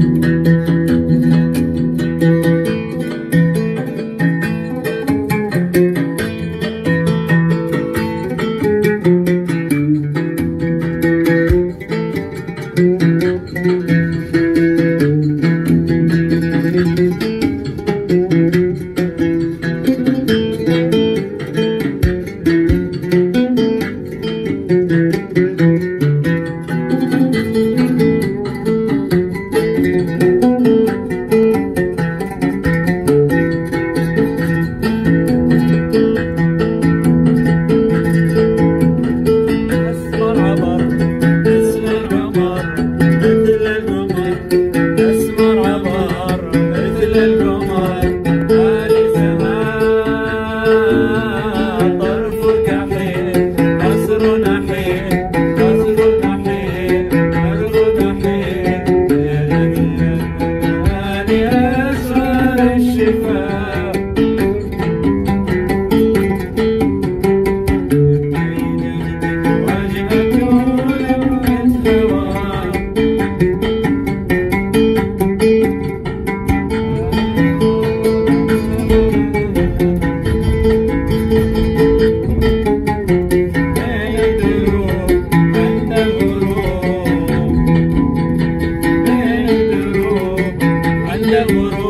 す amor.